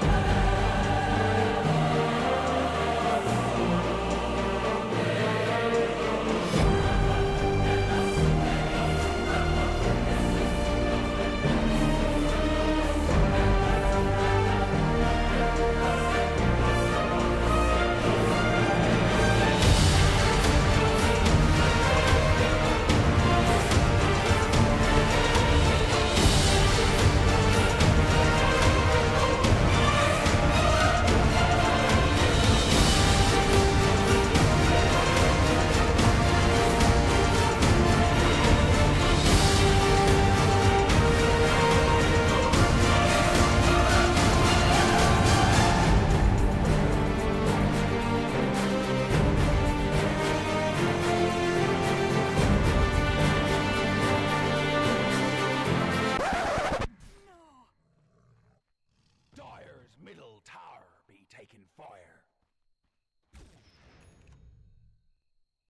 Bye. Fire.